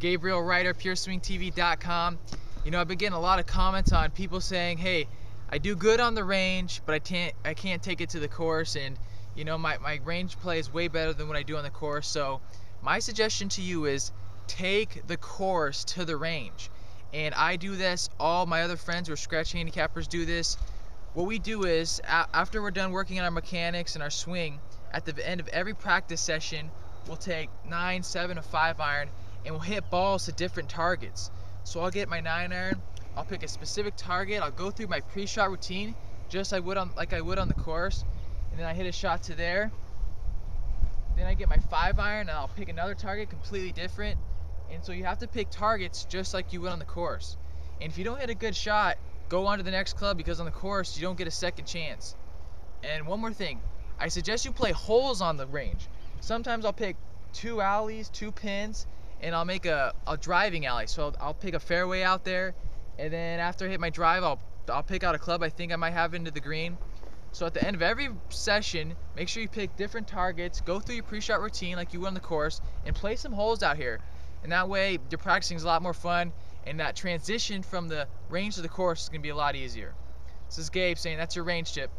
Gabriel Writer, PureSwingTV.com. You know, I've been getting a lot of comments on people saying, "Hey, I do good on the range, but I can't I can't take it to the course, and you know, my my range play is way better than what I do on the course." So, my suggestion to you is take the course to the range. And I do this. All my other friends who are scratch handicappers do this. What we do is, after we're done working on our mechanics and our swing, at the end of every practice session, we'll take nine, seven, a five iron, and we'll hit balls to different targets. So I'll get my nine iron, I'll pick a specific target, I'll go through my pre-shot routine, just I would on like I would on the course, and then I hit a shot to there. Then I get my five iron, and I'll pick another target completely different. And so you have to pick targets just like you would on the course. And if you don't hit a good shot, go on to the next club because on the course you don't get a second chance. And one more thing, I suggest you play holes on the range. Sometimes I'll pick two alleys, two pins, and I'll make a, a driving alley. So I'll, I'll pick a fairway out there, and then after I hit my drive, I'll I'll pick out a club I think I might have into the green. So at the end of every session, make sure you pick different targets, go through your pre-shot routine like you would on the course, and play some holes out here. And that way, your practicing is a lot more fun, and that transition from the range to the course is going to be a lot easier. This is Gabe saying that's your range tip.